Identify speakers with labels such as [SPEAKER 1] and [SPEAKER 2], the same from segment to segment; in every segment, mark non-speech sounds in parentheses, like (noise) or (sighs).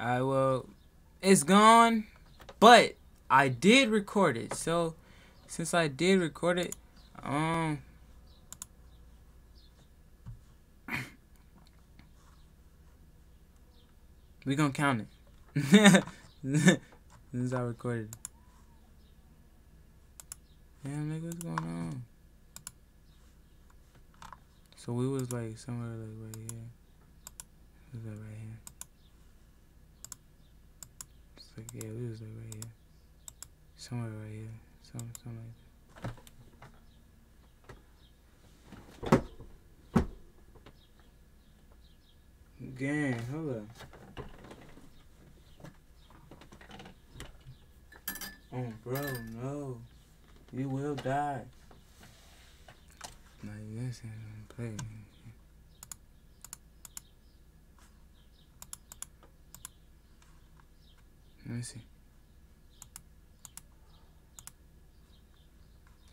[SPEAKER 1] I will. It's gone, but I did record it. So since I did record it, um. (coughs) We gonna count it. (laughs) Since I recorded. Damn, nigga, what's going on? So we was like somewhere like right here. Was that right here? Like yeah, we was like right here. Somewhere right here. Some something like that. Gang, hold up. Oh, bro, no. You will die. Like, this ain't gonna play. Let me see.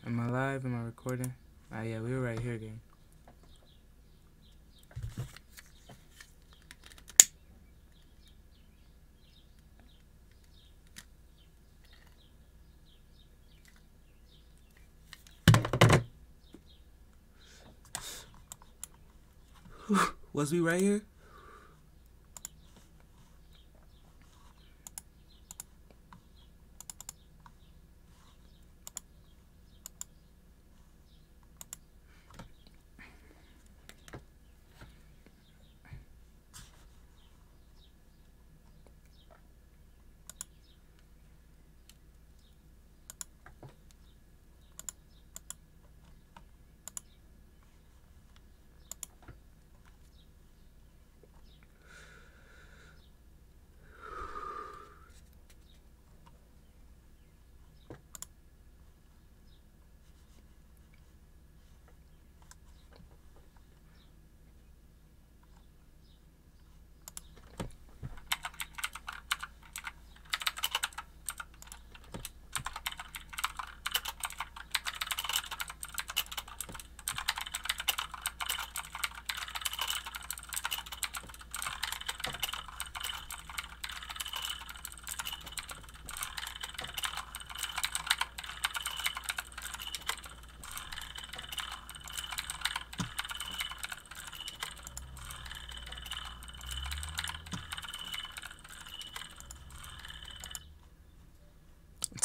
[SPEAKER 1] Am I live? Am I recording? Ah, yeah, we were right here, gang. (sighs) Was we right here?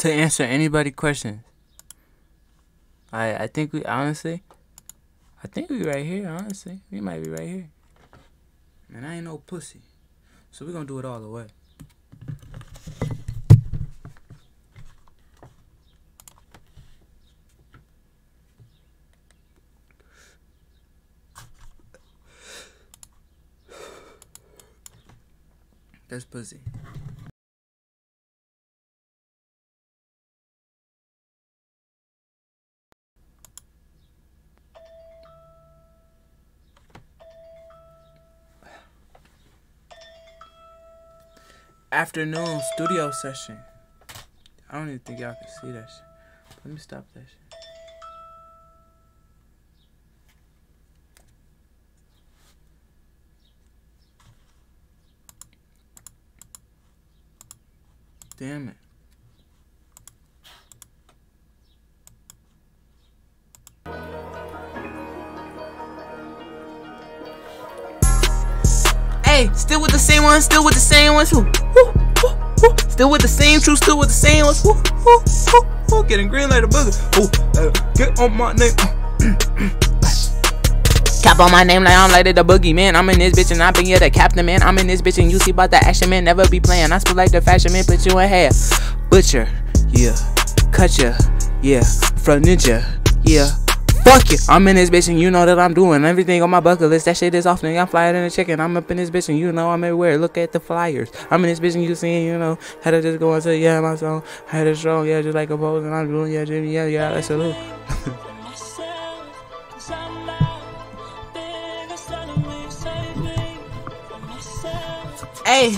[SPEAKER 1] To answer anybody questions. I I think we honestly, I think we right here. Honestly, we might be right here. Man, I ain't no pussy, so we gonna do it all the way. That's pussy. Afternoon studio session. I don't even think y'all can see that shit. Let me stop that shit. Damn it. Hey, still with the same ones, still with the same ones. Who? Woo, woo. Still with the same truth, still with the same ones. Woo, woo, woo, woo. Getting green like a booger. Ooh, uh, get on my name. Cap on my name like I'm like the boogie man. I'm in this bitch and I been here the captain man. I'm in this bitch and you see about the action man. Never be playing. I spit like the fashion man. Put you in half. Butcher, yeah. Cut ya, yeah. Front ninja, yeah. Fuck it. I'm in this bitch and you know that I'm doing everything on my bucket list. That shit is off nigga. I'm flying in a chicken. I'm up in this bitch and you know I'm everywhere. Look at the flyers. I'm in this bitch and you seeing, you know, how to just go and say, yeah, my song. Had it strong, yeah, just like a pose and I'm doing, yeah, Jimmy, yeah, yeah, that's a salute. (laughs) hey.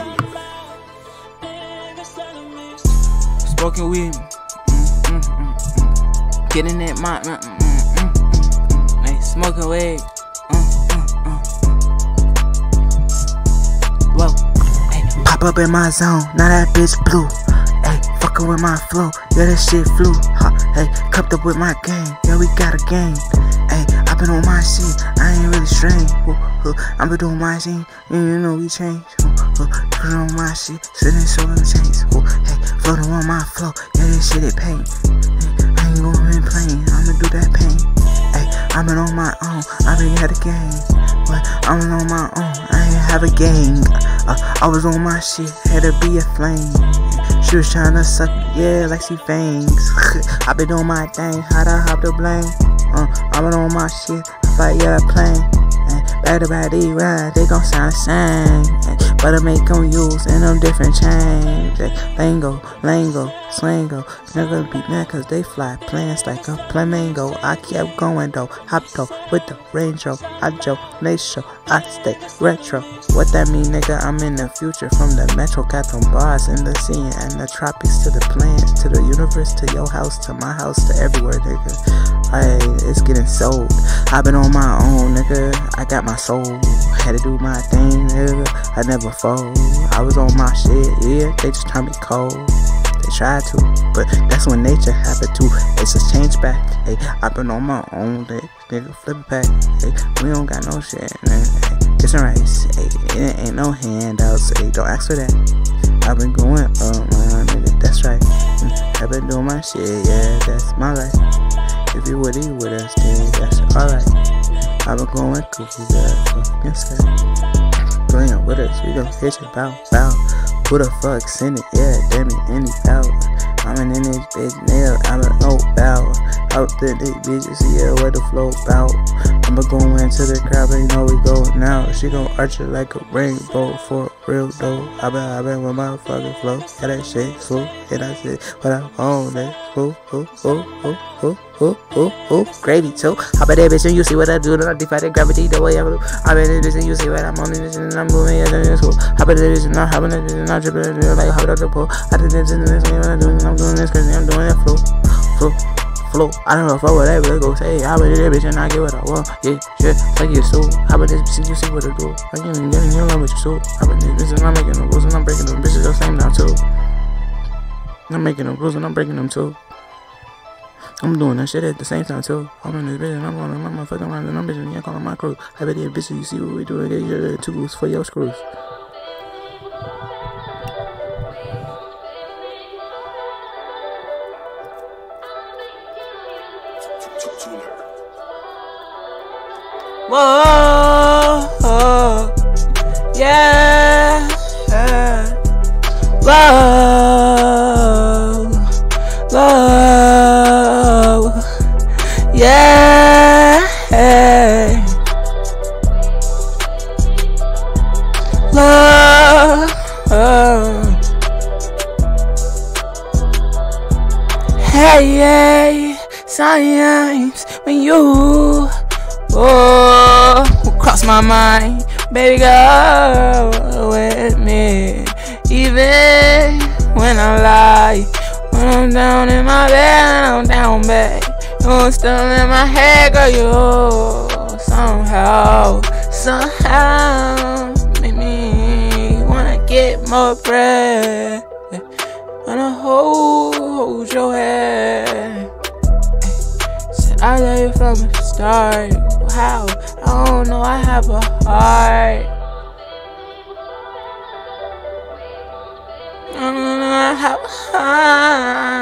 [SPEAKER 1] Smoking weed. Mm, mm, mm, mm. Getting that, my, smoking weed. Mm, mm, mm. Whoa. Pop
[SPEAKER 2] up in my zone, now that bitch blue. Hey, fuckin' with my flow, yeah, that shit flew. Huh, hey, cupped up with my gang, yeah, we got a game. Hey, I been on my shit, I ain't really strange. I been doing my shit, and you know we change. Put on my shit, sitting so in chains. hey, floating on my flow, yeah, this shit it pain. I ain't going in plain, I'ma do that pain. Hey, I been on my own, I been had a game. But I been on my own, I ain't have a gang. Uh, I was on my shit, had to be a flame. She was trying to suck, yeah, like she fangs. (laughs) I been doing my thing, how to hop the blame. Uh, I been on my shit, I fight, yeah, plane. Back to back, they ride, they gon' sound the same. But I make them use in them different chains. Lingo, lingo, slingo. Niggas be mad cause they fly plans like a flamingo. I kept going though, hop though, with the range. I joke, show, I stay retro. What that mean, nigga? I'm in the future from the metro. Got them bars in the sea and the tropics to the planet, to the universe, to your house, to my house, to everywhere, nigga. I, it's getting sold. I've been on my own, nigga. I got my soul. Had to do my thing, nigga. I never fold. I was on my shit, yeah. They just turned me cold. They tried to, but that's when nature happened to. It's a change back. Hey, i been on my own, day, nigga. Flip it back. Hey, we don't got no shit. Hey, it's a race. Hey, it ain't no handouts. Hey, don't ask for that. I've been going up, my nigga. That's right. Mm, I've been doing my shit, yeah. That's my life. If you would eat with us, then that's alright. I've been going cuckoo, yeah. Yes, sir. Playing with us, we gon' hit you, bow, bow. Who the fuck sent it? Yeah, damn it, any out. I'm in this bitch nail, I'm an old bow. Out there, they bitches, yeah, where the flow bout. I'ma go into the crowd, but you know we go now. She gon' arch it like a rainbow for real though. I been, I been with my fucking flow. Yeah, that shit slow. And I said, what I own that. Ooh, ooh, ooh, ooh, ooh ooh, ooh, ooh, gravy too. Hop in that bitch and you see what I do, then I defy the gravity the way I do. Hop in this bitch and you see what I'm on this and I'm moving, yeah, then it's cool. Hop in that bitch and I'm hopping that bitch and I'm dripping it like hop out the pool. I did this and this and what I'm doing, I'm doing this crazy, I'm doing that flow, flow. Flow. I don't know if I would ever go say, hop in that bitch and I get what I want. Yeah, shit, take your soul. Hop in this bitch and you see what I do. I can't even get in love with your soul. Hop in this bitch and I'm making them rules and I'm breaking them bitches the same now too. I'm making them rules and I'm breaking them too. I'm doing that shit at the same time too. I'm in this bitch and I'm going my motherfucking around and I'm bitching and calling my crew. I bet you bitch you see what we doing, get your tools for your screws.
[SPEAKER 1] Whoa, oh, yeah, science when you oh cross my mind, baby girl with me, even when I lie, when I'm down in my bed, I'm down bad. You're still in my head, girl. You somehow, somehow make me wanna get more breath. Wanna hold, hold your head. I love you from the start. How? I don't know. I have a heart. I don't know. I have a heart.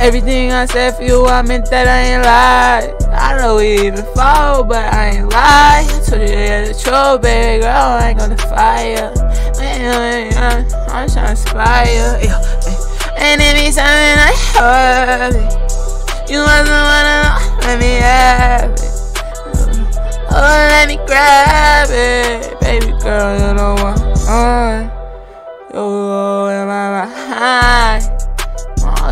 [SPEAKER 1] Everything I said for you, I meant that I ain't lied. I know we even fall, but I ain't lie. I told you yeah, the truth, baby girl, I ain't gonna fire. Man, I'm trying to inspire. And something I heard it. You wasn't wanna let me have it. Mm, oh, let me grab it. Baby girl, you know what? You in my mind you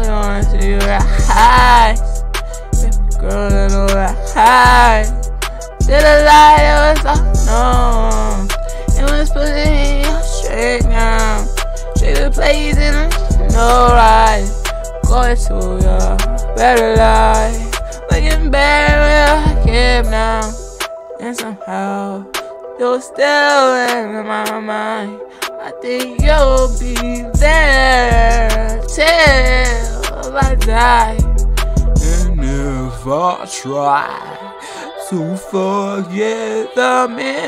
[SPEAKER 1] were high. Baby girl, I know that high. Did a lie, it was unknown. It was putting you straight down. Straight to plays in no ride. Go to your better life. Looking better where I came now. and somehow you're still in my mind. I think you'll be there till I die. And if I try to forget the memories,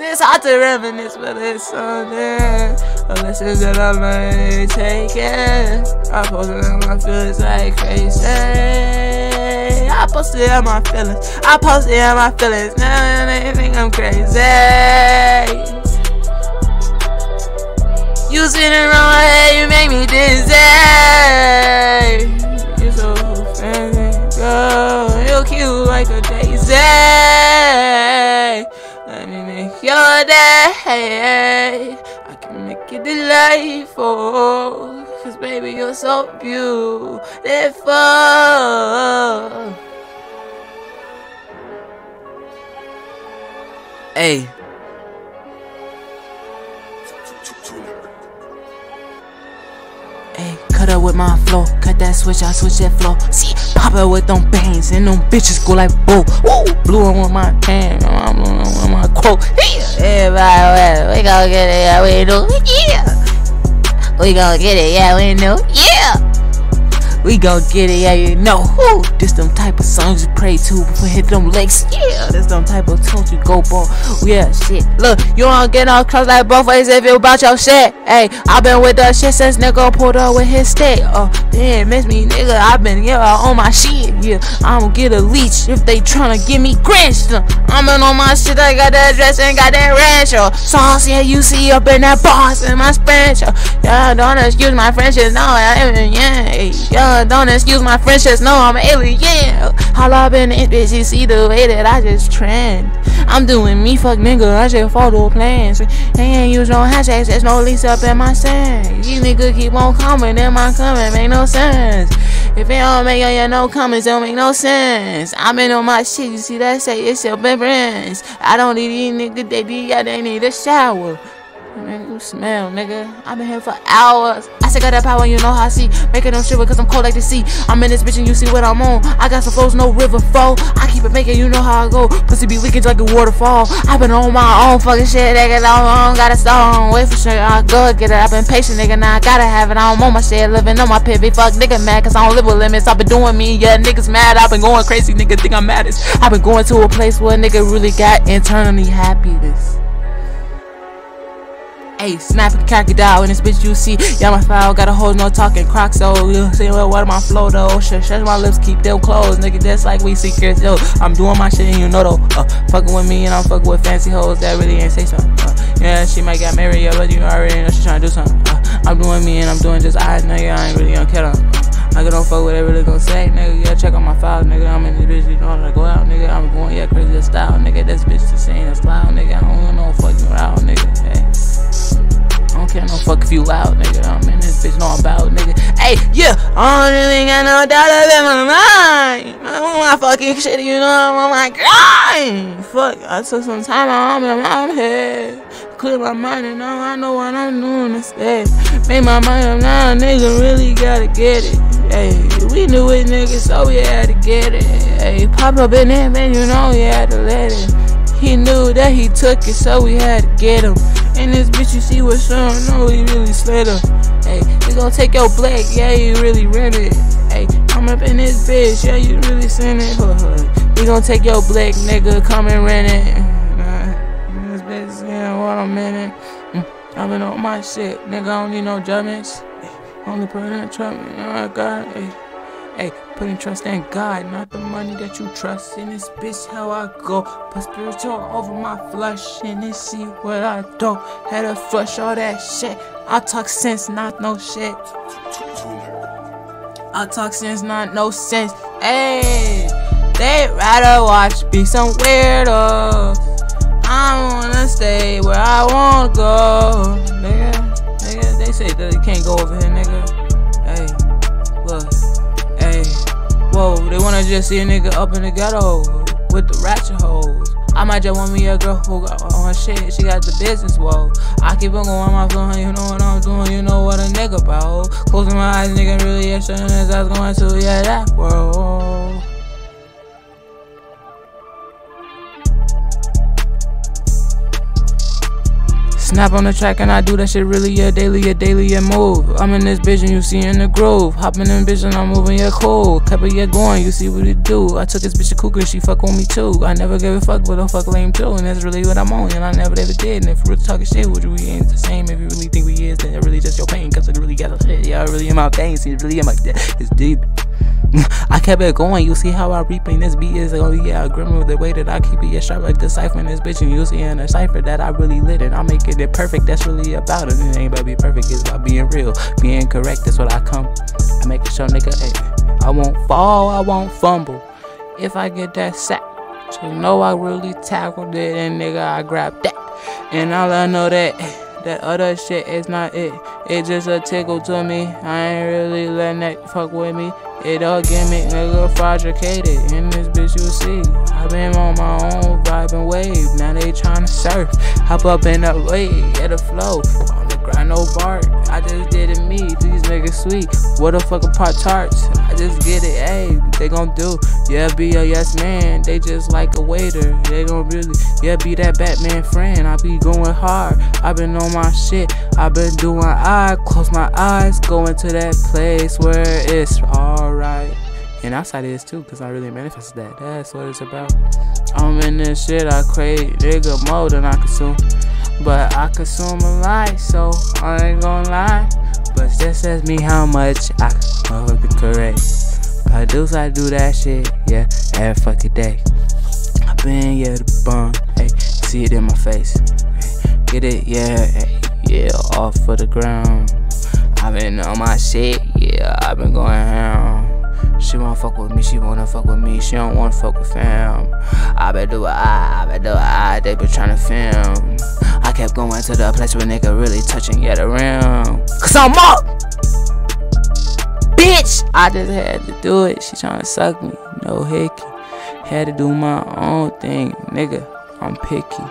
[SPEAKER 1] it's hard to reminisce, but it's something. A lesson that I may take it. I posted on my feelings like crazy. Posted on my feelings. I posted on my feelings. Now they think I'm crazy. You sitting around my head, you make me dizzy. You so fancy, girl. You cute like a daisy. Let me make your day I can make it delightful. Cause baby, you're so beautiful. Hey. Hey, cut up with my flow. Cut that switch, I switch that flow. See, pop it with them bangs, and them bitches go like boo. Woo! Blue on with my hand, I'm blue on with my quote. Everybody, we gon' get it, yeah, we know, yeah. We gon' get it, yeah, we know, yeah. We gon' get it, yeah, you know. Who? This them type of songs you pray to before hit them legs. Yeah, this them type of tunes you go ball. Yeah, shit. Look, you don't get no close like both ways if you about your shit. Hey, I been with that shit since nigga pulled up with his stick. Oh, damn, miss me, nigga. I been, yeah, on my shit. Yeah, I'ma get a leech if they tryna get me grinched. I'm in on my shit, I got that dress and got that rancho. Oh, sauce, yeah, you see up in that boss in my Spanish. Oh, yeah, don't excuse my French, no, I am, yeah, yeah Uh, don't excuse my French, know I'm an alien. Yeah, all up in it, bitch. You see the way that I just trend. I'm doing me, fuck nigga. I just follow plans. Ain't use no hashtags, there's no lease up in my sense. You nigga keep on coming, then my coming make no sense. If it don't make your no comments, don't make no sense. I'm in on my shit, you see that? Say it's your friends. I don't need these niggas, they need, yeah, they need a shower. Man, you smell, nigga. I've been here for hours. I still got that power, you know how I see. Making them shiver cause I'm cold like the sea. I'm in this bitch and you see what I'm on. I got some flows, no river flow. I keep it making, you know how I go. Pussy be leaking like a waterfall. I've been on my own fucking shit, nigga. I don't got a song. Wait for sure, I go get it. I've been patient, nigga. Now I gotta have it. I don't want my shit living on my. Be fuck nigga mad cause I don't live with limits. I've been doing me, yeah, niggas mad. I've been going crazy, nigga think I'm maddest. I've been going to a place where nigga really got internally happiness. Hey, snapping crocodile in this bitch you see. Yeah, my file got a hold no talking crocs, so you see what what my flow though. Shut, shut my lips, keep them closed, nigga. That's like we secrets, yo. I'm doing my shit and you know though. Uh, fucking with me and I'm fucking with fancy hoes that really ain't say something. Uh, yeah, she might get married, yeah, but you already know she trying to do something. Uh, I'm doing me and I'm doing just I, nigga. I ain't really gonna care. Uh, I don't fuck what they really gonna say, nigga. Yeah, check on my files, nigga. I'm in this bitch, you know, I go out, nigga. I'm going, yeah, crazy style, nigga. This bitch the same style, nigga. I don't know fucking around, nigga. Hey don't care no fuck if you loud, nigga. I'm in this bitch, know I'm about, nigga. Hey, yeah, I don't really got no doubt in my mind. I'm on my fucking shit, you know, I'm on my grind. Fuck, I took some time out of my head. Clear my mind and now I know what I'm doing instead. Make my mind up now, nigga really gotta get it. Hey, we knew it, nigga, so we had to get it. Hey, pop up in there, man, you know we had to let it. He knew that he took it, so we had to get him. And this bitch, you see what's on? No, he really slid him. Hey, we gon' take your black, yeah, you really rent it. Hey, I'm up in this bitch, yeah, you really send it. We gon' take your black, nigga, come and rent it. Nah, this bitch, yeah, what a minute. Mm, I've on my shit, nigga, I don't need no Germans. Only put in a truck, you know, I got it. Hey, putting trust in God, not the money that you trust in this bitch. How I go, put spiritual over my flesh and then see what I do. Had to flush all that shit. I talk sense, not no shit. I talk sense, not no sense. Hey, they'd rather watch be some weirdos. I wanna stay where I wanna go, nigga. Nigga, they say that you can't go over here, nigga. They wanna just see a nigga up in the ghetto with the ratchet hoes. I might just want me a girl who got on her shit, she got the business, whoa. I keep on going my phone, you know what I'm doing, you know what a nigga, about. Closing my eyes, nigga, really soon as I was going to, yeah, that world. Snap on the track and I do that shit really a daily, a daily a move. I'm in this vision, you see in the groove. Hopping in vision, I'm moving, yeah, cool. Kept it, yeah, going, you see what it do. I took this bitch a cougar, she fuck on me too. I never gave a fuck, but I fuck lame too. And that's really what I'm on, and I never ever did. And if we're talking shit, would we ain't the same? If you really think we is, then it really just your pain, cause it really got a shit. Yeah, I really in my veins, it's really in my, it's deep. (laughs) I kept it going. You see how I replay this beat is oh yeah, grim with the way that I keep it yeah, sharp like deciphering this bitch and you see in a cipher that I really lit it. I'm making it perfect. That's really about it. It ain't about being perfect. It's about being real, being correct. That's what I come. I make show nigga. Hey, I won't fall. I won't fumble. If I get that sack, so know I really tackled it and nigga I grabbed that. And all I know that that other shit is not it. It just a tickle to me. I ain't really letting that fuck with me. It all gimmick, nigga, fabricated. In this bitch, you see. i been on my own vibe and wave. Now they tryna surf. Hop up in the wave, get a flow. The grind, no. I just did it me. These niggas sweet. What the fuck apart tarts? I just get it, Hey, They gon' do. Yeah, be a yes man. They just like a waiter. They gon' really, yeah, be that Batman friend. I be going hard. I been on my shit. I been doing I close my eyes, go into that place where it's alright. And outside is too, cause I really manifested that. That's what it's about. I'm in this shit, I crave nigga more than I consume. But I consume a lot, so I ain't gonna lie. But this says me how much I motherfucking correct. Produce, I do that shit, yeah, every fucking day. I been, yeah, the bum, hey, see it in my face. Get it, yeah, yeah, off of the ground. I been on my shit, yeah, I been going ham. She wanna fuck with me, she wanna fuck with me, she don't wanna fuck with fam. I been do I, I been do I, they been tryna film. Kept going to the place where nigga really touching yet around. Cause I'm up! Bitch! I just had to do it, she trying to suck me, no hickey. Had to do my own thing, nigga. I'm picky.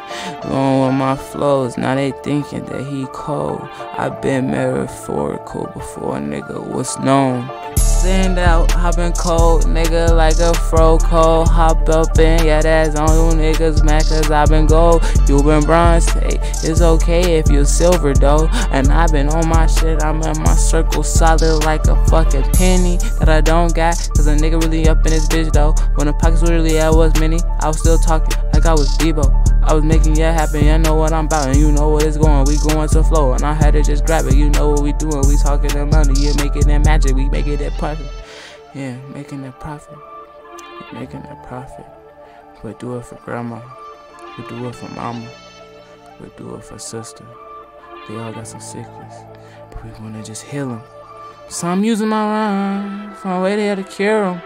[SPEAKER 1] Going with my flows, now they thinking that he cold. i been metaphorical before nigga was known stand out, hopping cold, nigga like a fro cold. Hop up in, yeah, that's on you niggas, man, cause I been gold. You been bronze, hey, it's okay if you silver though. And I been on my shit, I'm in my circle solid like a fucking penny that I don't got. Cause a nigga really up in this bitch though. When the pockets really I was many, I was still talking like I was Debo. I was making it happen, you know what I'm about, and you know what it's going. We going to flow, and I had to just grab it. You know what we doing? We talking that money, yeah, making that magic, we making that profit. Yeah, making that profit, making that profit. We do it for grandma, we do it for mama, we do it for sister. They all got some sickness, but we wanna just heal them. So I'm using my rhyme from the way to cure them,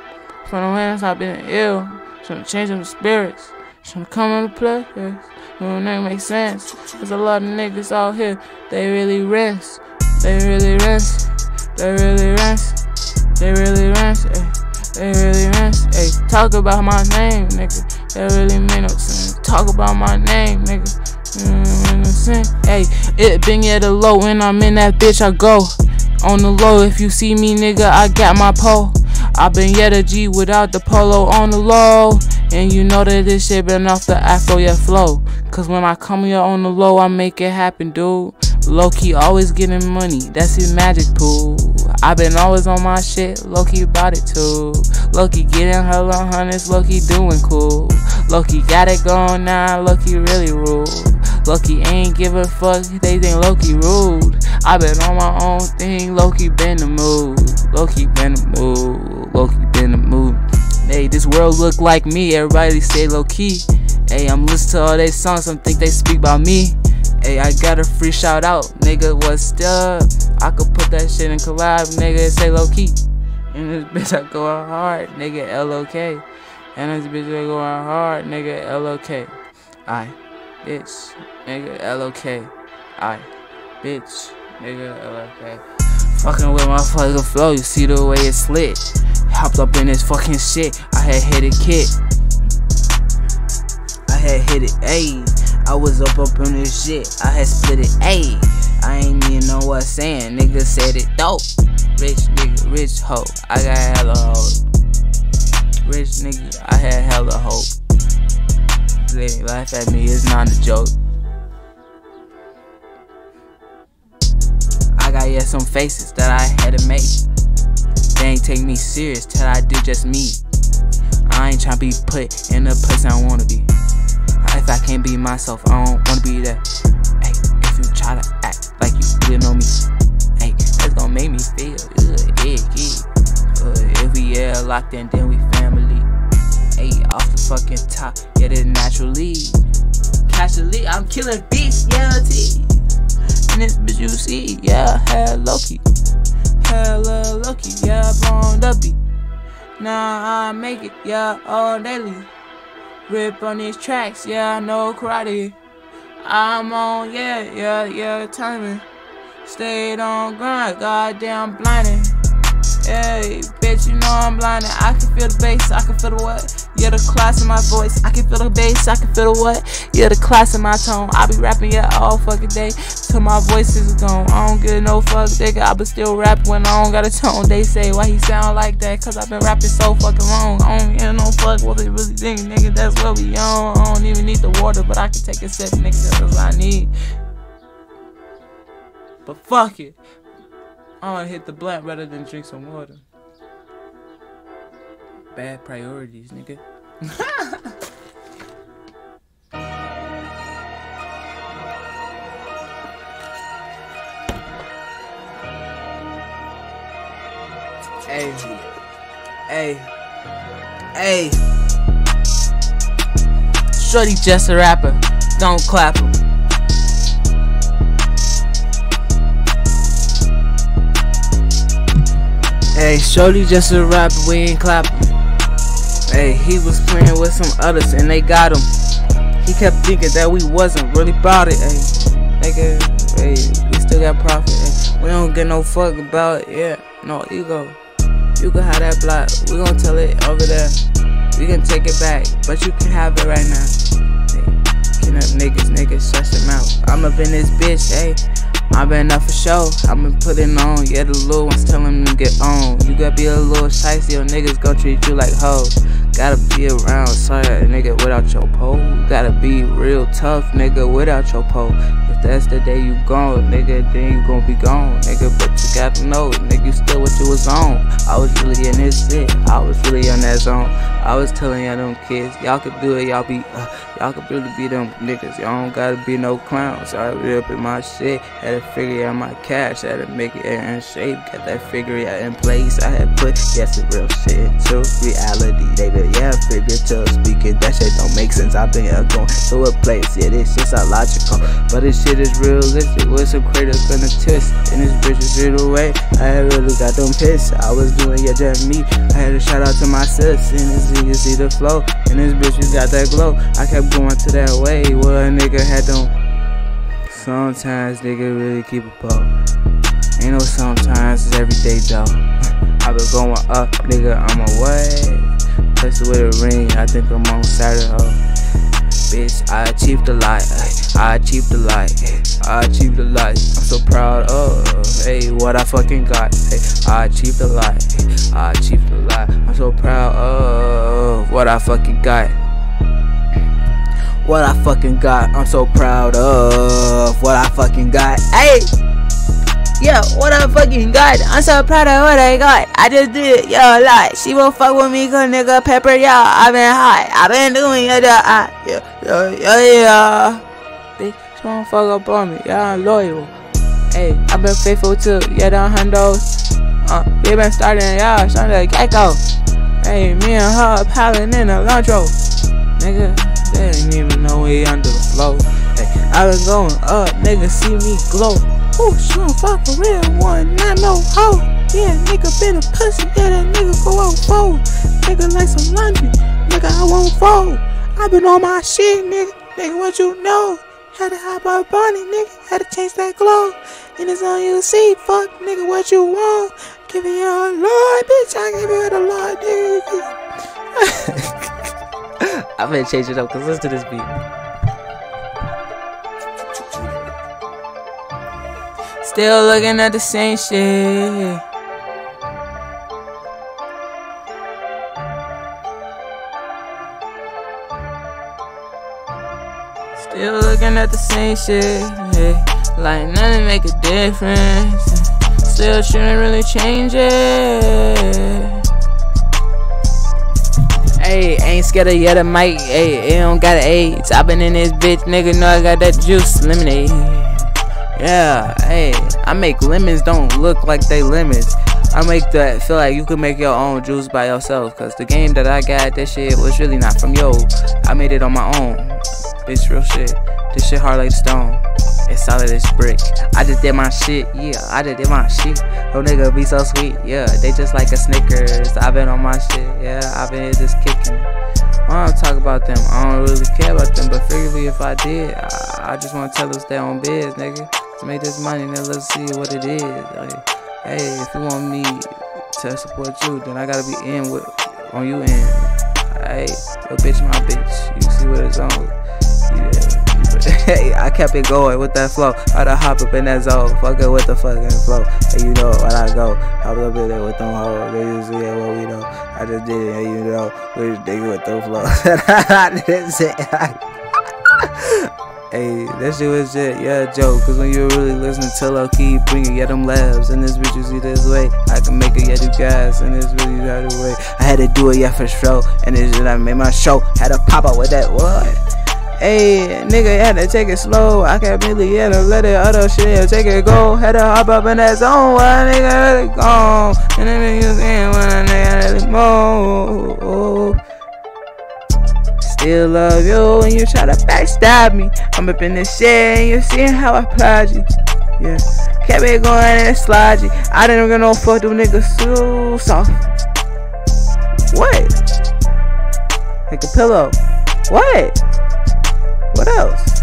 [SPEAKER 1] from the way I've been ill, trying to change them spirits. Trying to come into play, yes. When that makes sense. There's a lot of niggas out here, they really rest. They really rest. They really rest. They really rest. Ay. They really rest. Hey, talk about my name, nigga. That really made no sense. Talk about my name, nigga. Mm, hey, it been at the low when I'm in that bitch, I go. On the low, if you see me, nigga, I got my pole. I been yet a G without the polo on the low. And you know that this shit been off the Afro yeah flow. Cause when I come here on the low, I make it happen, dude. Low key always getting money, that's his magic pool. I been always on my shit, key about it too. Low key getting hella hundreds, low key doing cool. Low key got it going now, low key really rude. Loki ain't give a fuck, they think Loki rude. I been on my own thing, Loki been the mood. Loki been the mood, Loki been the mood. This world look like me, everybody stay low key. Hey, I'm listening to all they songs, some think they speak about me. Hey, I got a free shout out, nigga, what's up? I could put that shit in collab, nigga, say low key. And this bitch I going hard, nigga, L-O-K. And this bitch I going hard, nigga, L-O-K. Aye, bitch, nigga, L-O-K. Aye, bitch, nigga, L-O-K. Fucking with my fucking flow, you see the way it slid. Hopped up in this fucking shit, I had hit it kit. I had hit it, ayy. I was up up in this shit, I had split it, ayy. I ain't even know what I'm saying. Nigga said it dope. Rich nigga, rich hoe. I got hella hoes. Rich nigga, I had hella hope. They laugh at me, it's not a joke. I got yeah some faces that I had to make. They ain't take me serious till I do just me. I ain't tryna be put in a place I don't wanna be. If I can't be myself, I don't wanna be there. Hey, if you try to act like you really know me, hey, that's gonna make me feel good, yeah, yeah. Uh, if we yeah locked in, then we family. Hey, off the fucking top, get it naturally. Casually, I'm killing beats, yeah, T. And this bitch you see, yeah, hell Loki. Hella lucky, yeah, born dubby. Now I make it, yeah, all daily. Rip on these tracks, yeah, no karate. I'm on, yeah, yeah, yeah, timing. Stayed on grind, goddamn blinding. Hey, bitch, you know I'm blinded. I can feel the bass, I can feel the what? Yeah, the class in my voice. I can feel the bass, I can feel the what? Yeah, the class in my tone. I be rapping, yeah, all fucking day. Till my voice is gone. I don't get no fuck, nigga. I be still rap when I don't got a tone. They say, why he sound like that? Cause I been rapping so fucking long. I don't get no fuck what they really think, nigga. That's what we on. I don't even need the water, but I can take a sip, nigga. That's what I need. But fuck it. I wanna hit the blunt rather than drink some water. Bad priorities, nigga. (laughs) hey, hey, hey. Shorty just a rapper. Don't clap him. Hey, Shorty just a rapper, we ain't clapping. Hey, he was playing with some others and they got him. He kept thinking that we wasn't really about it. Hey, nigga, hey, we still got profit. Hey, we don't get no fuck about it. Yeah, no ego. You can have that block. We gon' tell it over there. We can take it back, but you can have it right now. Hey, up niggas, niggas, shut your mouth. I'm up in this bitch, hey. I been up for show, I been putting on. Yeah, the little ones telling to get on. You gotta be a little shicey, or niggas gon' treat you like hoes. Gotta be around, sorry, nigga, without your pole. Gotta be real tough, nigga, without your pole. If that's the day you gone, nigga, then you gon' be gone, nigga. But you gotta know, nigga, you still what you was on. I was really in this shit, I was really on that zone. I was telling y'all them kids, y'all could do it, y'all be, uh, y'all could really be them niggas. Y'all don't gotta be no clowns. I was up in my shit, had to figure out my cash, had to make it in shape, got that figure out in place. I had put, yes, the real shit to reality, nigga. Yeah, figure to speaking, that shit don't make sense. I've been going to a place, yeah, this shit's illogical, but this shit is realistic. With some creative gonna twist, and this bitch is real away. I really got them pissed. I was doing yeah, just me. I had to shout out to my sis, and this nigga see the flow, and this bitch you got that glow. I kept going to that way where a nigga had them. Sometimes nigga really keep a pole. Ain't no sometimes, it's every day though. (laughs) I been going up, nigga, I'm away. Place with a ring, I think I'm on Saturday. Bitch, I achieved a lot. I achieved a lot. I achieved a lot. I'm so proud of. Hey, what I fucking got. Hey, I achieved a lot. I achieved a lot. I'm so proud of what I fucking got. What I fucking got. I'm so proud of what I fucking got. Hey! Yeah, what I fucking got. I'm so proud of what I got. I just did, yo, a lot. She won't fuck with me, cause nigga pepper, y'all. I been hot. I been doing it, uh, yeah, yeah, yeah, yeah. Bitch, she won't fuck up on me. I'm loyal. Hey, I been faithful to, them hundos. Uh, we been starting, y'all, showing the gecko. Hey, me and her piling in a roll. Nigga, they didn't even know we under the flow. Hey, I been going up, nigga, see me glow. Ooh, she don't fuck a real one, not no hoe. Yeah, nigga been a pussy, yeah, that nigga go out fold. Nigga like some laundry, nigga, I won't fold. I been on my shit, nigga, nigga, what you know? Had to hop up on it, nigga, had to change that glow. And it's on your see, fuck, nigga, what you want? Give me your Lord, bitch, I give you the Lord, nigga. (laughs) I'm gonna change it up, cause listen to this beat. Still looking at the same shit. Still looking at the same shit. Like nothing make a difference. Still shouldn't really change it. Hey, ain't scared of yet a mic. Hey, it don't got AIDS. I been in this bitch, nigga. Know I got that juice, lemonade. Yeah, hey, I make lemons don't look like they lemons. I make that feel like you can make your own juice by yourself. Cause the game that I got, that shit was really not from yo. I made it on my own. Bitch, real shit. This shit hard like stone. It's solid as brick. I just did my shit, yeah. I just did my shit. No nigga be so sweet, yeah. They just like a Snickers. i been on my shit, yeah. i been just kicking. I don't talk about them. I don't really care about them. But figuratively, if I did, I, I just want to tell them stay on biz, nigga. To make this money, then let's see what it is. Like, hey, if you want me to support you, then I gotta be in with on you end. Hey, your bitch, my bitch. You see what it's on. (laughs) Hey, I kept it going with that flow. I'd hop up in that zone, fuck it with the fucking flow. And you know when I go, hop up in there with them hoes. They just yeah, what we know. I just did it, and you know, we just digging with the flow. (laughs) I didn't say. Hey, that shit was just, yeah, joke. Cause when you really listening to low key, bringing yeah, them labs. And this bitch, you see this way. I can make it, yeah, do guys. And this really out the way. I had to do it, yeah, for sure. And this shit, I made my show. Had to pop out with that, what? Hey, nigga had to take it slow. I can't really had to let it other shit take it go. Had to hop up in that zone why nigga really go. And then you saying when a nigga really move. Still love you when you try to backstab me. I'm up in this shit and you seeing how I plied you. Yeah, kept it going and slidey. I didn't get no fuck them niggas so soft. What? Like a pillow. What? What else?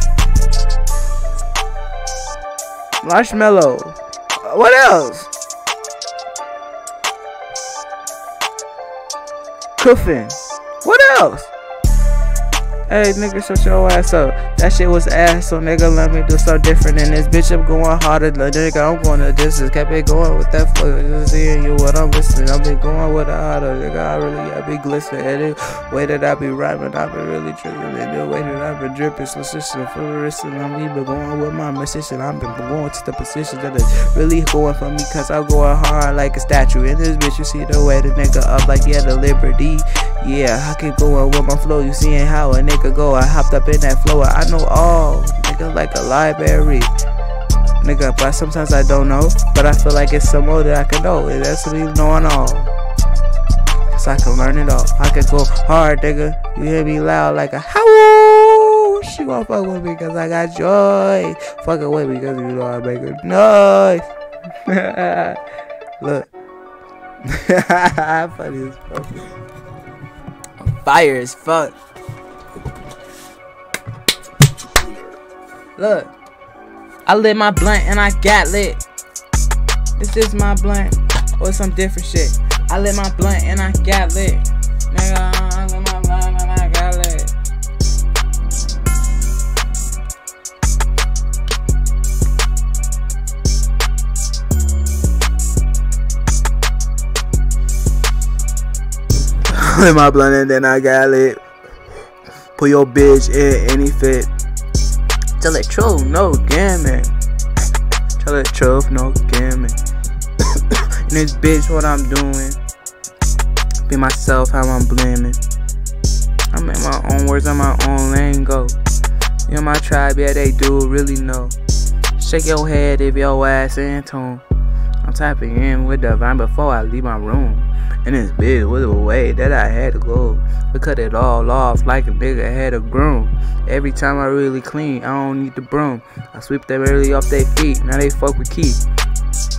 [SPEAKER 1] Marshmallow. What else? Cuffin. What else? Hey, nigga, shut your ass up. That shit was ass, so nigga, let me do something different. And this bitch, I'm going harder. The nigga, I'm going to distance. Kept it going with that flow. Just seeing you what I'm listening. I've been going with the harder. Nigga, I really, I be glistening. And the way that I be rhyming, I been really tripping. And the way that I been dripping, so sister, for the rest of I'm even going with my musician. I've been going to the positions that are really going for me, cause I'm going hard like a statue. In this bitch, you see the way the nigga up like, yeah, the liberty. Yeah, I keep going with my flow. You seeing how a nigga go? I hopped up in that flow. I know all, nigga, like a library. Nigga, but sometimes I don't know. But I feel like it's some more that I can know. That's me knowing all. Cause I can learn it all. I can go hard, nigga. You hear me loud like a howl. She gon' fuck with me cause I got joy. Fuck away cause you know I make a noise. (laughs) Look. (laughs) Funny as fuck fire as fuck. Look, I lit my blunt and I got lit. This is my blunt or some different shit. I lit my blunt and I got lit. Nigga, I lit my blunt and I got lit. (laughs) lit my blunt and then I got lit. Put your bitch in any fit. Tell it truth, no gaming. Tell it truth, no gaming. (coughs) and this bitch, what I'm doing. Be myself, how I'm blaming. I'm in my own words, on my own lingo. You know my tribe, yeah, they do really know. Shake your head if your ass in tune. I'm tapping in with the vine before I leave my room. And this bitch was a way that I had to go. We cut it all off like a nigga had a groom. Every time I really clean, I don't need the broom. I sweep them early off their feet, now they fuck with Key.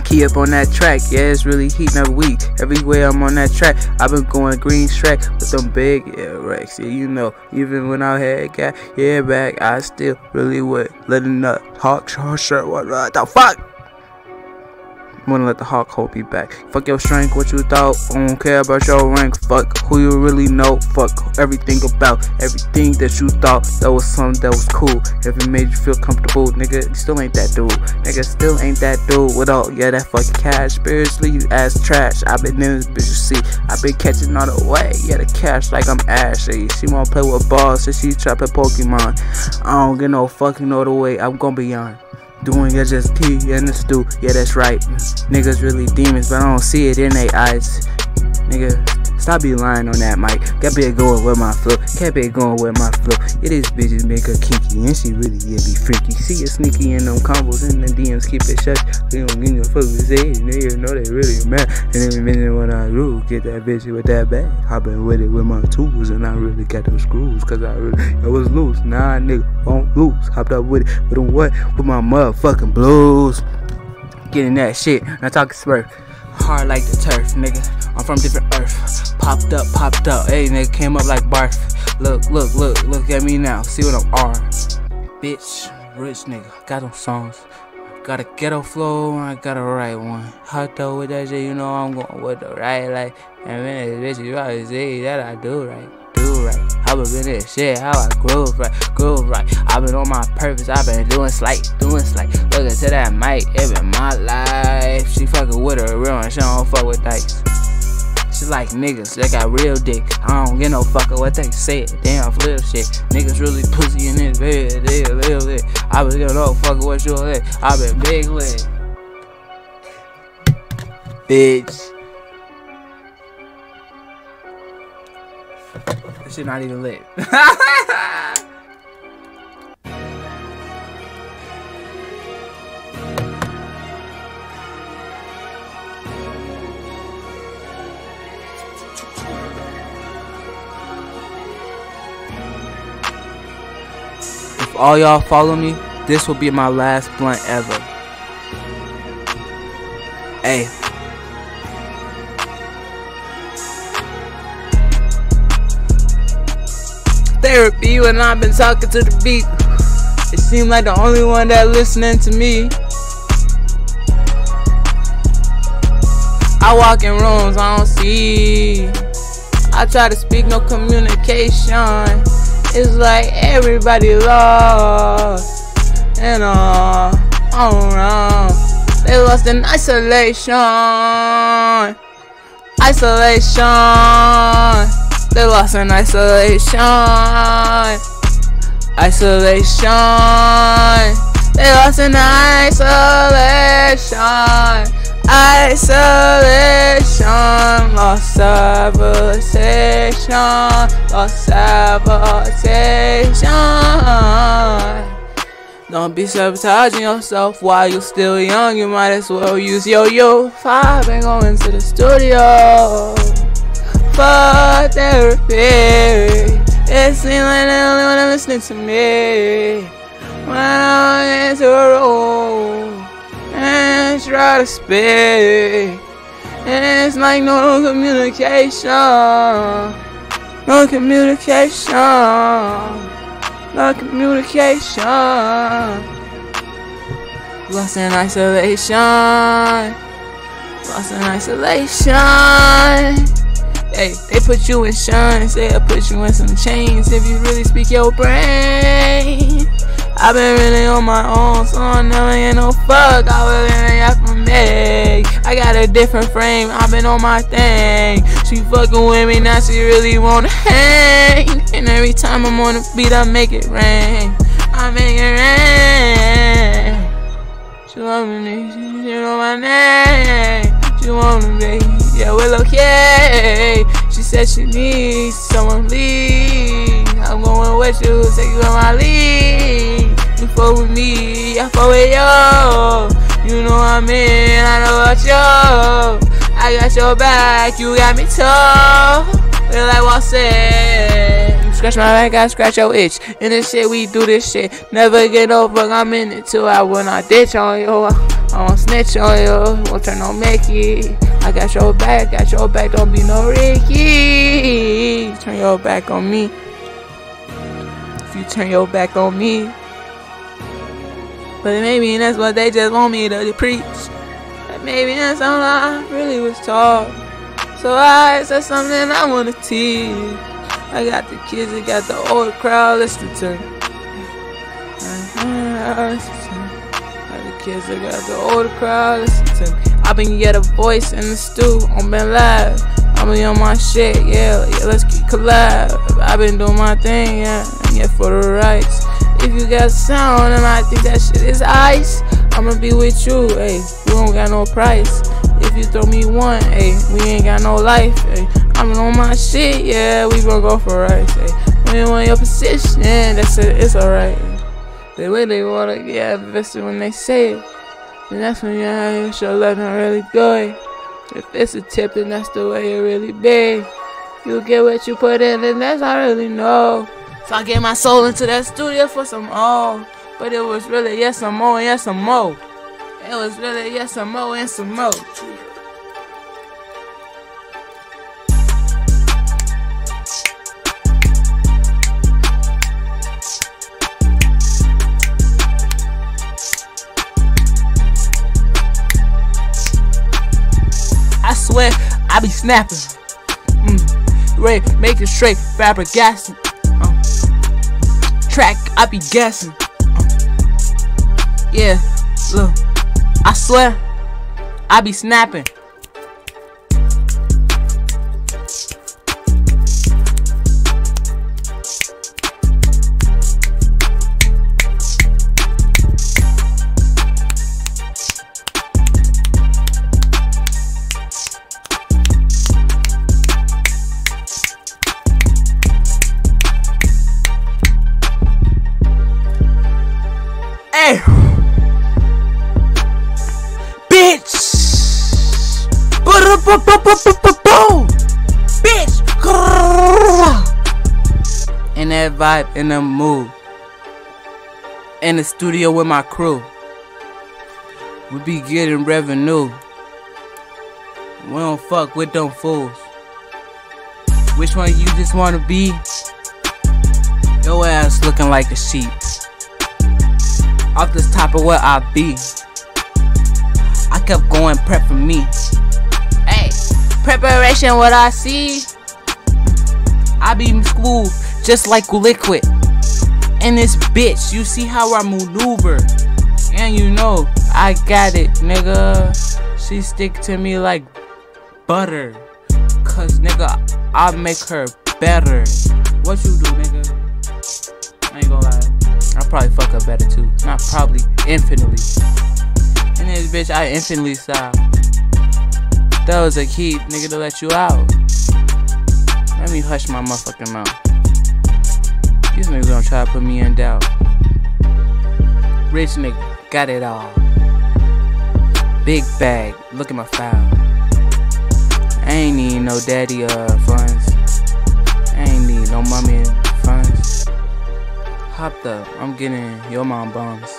[SPEAKER 1] Key up on that track, yeah, it's really heating up weak. Everywhere I'm on that track, I've been going green track with them big yeah, racks. Yeah, you know, even when I had got yeah back, I still really would letting up hawk shirt, what the fuck? Wanna let the hawk hold me back. Fuck your strength, what you thought. I don't care about your rank. Fuck who you really know. Fuck everything about everything that you thought that was something that was cool. If it made you feel comfortable, nigga, you still ain't that dude. Nigga, still ain't that dude without yeah that fucking cash. Spiritually, you ass trash. I been in this bitch, you see. I been catching all the way. Yeah, the cash like I'm Ashley. She wanna play with balls, so she play Pokemon. I don't get no fucking other way. I'm gonna be on. Doing T in the stew. Yeah, that's right. Niggas really demons, but I don't see it in their eyes. Nigga, Stop be lying on that mic. Got be going with my flow. Can't be going with my flow. It is bitches make her kinky and she really yeah be freaky. See it sneaky in them combos and the DMs keep it shut. They don't give no fuck with say niggas know they really mad. And every minute when I do get that bitch with that bag. Hopping with it with my tools and I really got them screws. Cause I really it was loose. Nah nigga won't lose. Hopped up with it. With them what? With my motherfucking blues. Getting that shit. Now talking spurt. Hard like the turf, nigga. I'm from different earth. Popped up, popped up. Hey, nigga, came up like barf. Look, look, look, look at me now. See what I'm are. Bitch, rich nigga. Got them songs. Got a ghetto flow, and I got a right one. Hot though with that shit, you know I'm going with the right. Like, and when bitch, you always say that I do right, do right. I been in this shit, how I groove right, groove right. I been on my purpose, I been doing slight, doing slight. Looking to that mic, it been my life. She fucking with her real and she don't fuck with dice. She like niggas that got real dick. I don't get no fucker what they said. Damn flip shit. Niggas really pussy in this bed. They a. I been getting no fucker what you lit. I been big lit. Bitch. This shit not even lit. (laughs) all y'all follow me, this will be my last blunt ever. Hey. Therapy when I've been talking to the beat. It seemed like the only one that listening to me. I walk in rooms I don't see. I try to speak no communication. It's like everybody lost. And uh, I don't know. They lost in isolation. Isolation. They lost in isolation. Isolation. They lost in isolation. Isolation, lost civilization, lost civilization. Don't be sabotaging yourself while you're still young. You might as well use your youth. I've been going to the studio for therapy. It seems like they only want to listen to me when I'm into a room try to speak. And it's like no communication, no communication, no communication. Lost in isolation, lost in isolation. Hey, they put you in shines, they'll put you in some chains if you really speak your brain. I've been really on my own, so I never get no fuck. I was really after me. I got a different frame, I've been on my thing. She fucking with me, now she really wanna hang. And every time I'm on the beat, I make it rain. I make it rain. She love me, she know my name. She wanna be, yeah, well, okay. She said she needs someone lead. I'm going with you, take you on my lead. You fuck with me, I fuck with you. You know I'm in, I know about you. I got your back, you got me too. Feel like what said. You scratch my back, I scratch your itch. In this shit, we do this shit. Never get over, I'm in it too. I will not ditch on you. I won't snitch on you. Won't turn no Mickey. I got your back, got your back, don't be no Ricky. Turn your back on me. If you turn your back on me. But maybe that's what they just want me to preach. But maybe that's all I really was taught. So I said something I wanna teach. I got the kids, I got the old crowd listening to me. Got the kids, I got the old crowd listening to. I been get a voice in the I'm been live. I been on my shit, yeah, yeah, let's get collab. I been doing my thing, yeah, and yeah, for the rights. If you got sound and I think that shit is ice, I'ma be with you, hey. We don't got no price. If you throw me one, hey, we ain't got no life, hey. I'm on my shit, yeah, we gon' go for rice, hey. When you want your position, that's it, it's alright. The way they wanna get invested when they say it, and that's when you have show let them really it. If it's a tip, then that's the way it really be. You get what you put in, and that's how I really know. So I gave my soul into that studio for some more. But it was really yes some more and yes some more. It was really yes some more and some more. I swear I be snapping. Mm. Ray, making straight fabricating. Uh. Track, I be guessing. Uh. Yeah, look, I swear I be snapping. In the mood. In the studio with my crew. We be getting revenue. We don't fuck with them fools. Which one you just wanna be? Your ass looking like a sheep off the top of what I be. I kept going prep for me. Hey, preparation what I see. I be school just like liquid. And this bitch, you see how I maneuver. And you know, I got it, nigga. She stick to me like butter. Cause nigga, I make her better. What you do, nigga? I ain't gonna lie. I probably fuck her better too. Not probably, infinitely. And this bitch, I infinitely saw. That was a key, nigga, to let you out. Let me hush my motherfucking mouth. These niggas gonna try to put me in doubt. Rich nigga, got it all. Big bag, look at my file. I ain't need no daddy uh funds. I ain't need no mommy funds. Hopped up, I'm getting your mom bums.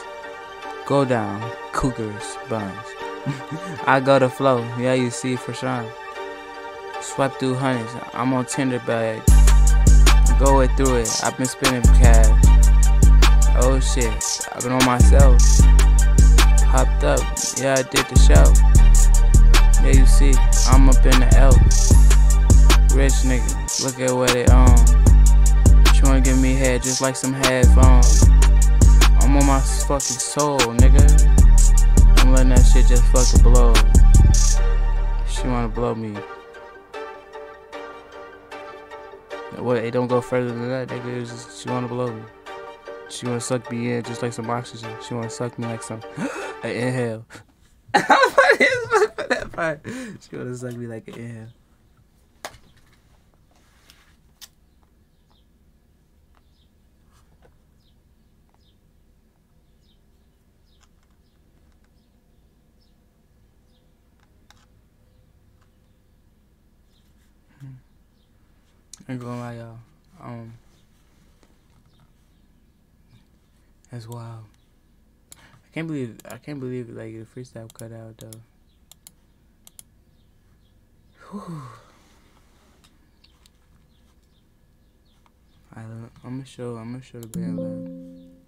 [SPEAKER 1] Go down, cougars buns. (laughs) I go to flow, yeah you see for sure. Swipe through hundreds, I'm on Tinder bag. Go it through it, I've been spending cash. Oh shit, I've been on myself. Hopped up, yeah I did the show. Yeah you see, I'm up in the L. Rich nigga, look at what it on. She wanna give me head just like some headphones. I'm on my fucking soul, nigga. I'm letting that shit just fucking blow. She wanna blow me. What? It don't go further than that. It's just, she wanna blow me. She wanna suck me in just like some oxygen. She wanna suck me like some (gasps) an inhale. (laughs) that part. She wanna suck me like an inhale. I ain't gonna lie, y'all. Um, that's wild. I can't believe I can't believe like the freestyle cut out though. Whew. (sighs) I don't, I'm gonna show I'm gonna show the band.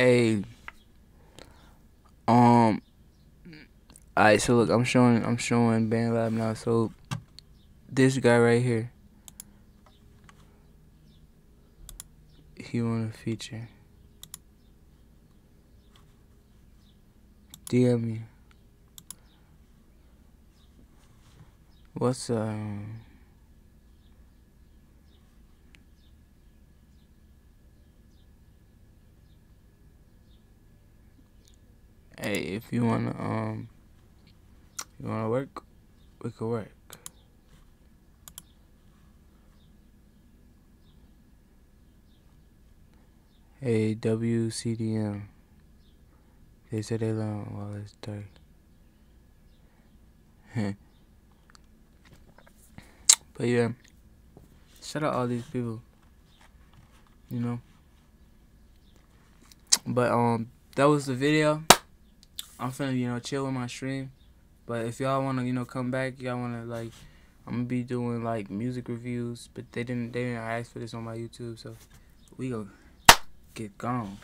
[SPEAKER 1] Hey. Um. Alright, so look, I'm showing, I'm showing BandLab now. So this guy right here, he want a feature. DM me. What's um? Hey, if you wanna um, you wanna work, we could work. Hey, WCDM. They said they long while it's dark. (laughs) but yeah, shout out all these people. You know. But um, that was the video. I'm finna, you know, chill with my stream. But if y'all wanna, you know, come back, y'all wanna like, I'm gonna be doing like music reviews. But they didn't, they didn't ask for this on my YouTube, so we gonna get gone.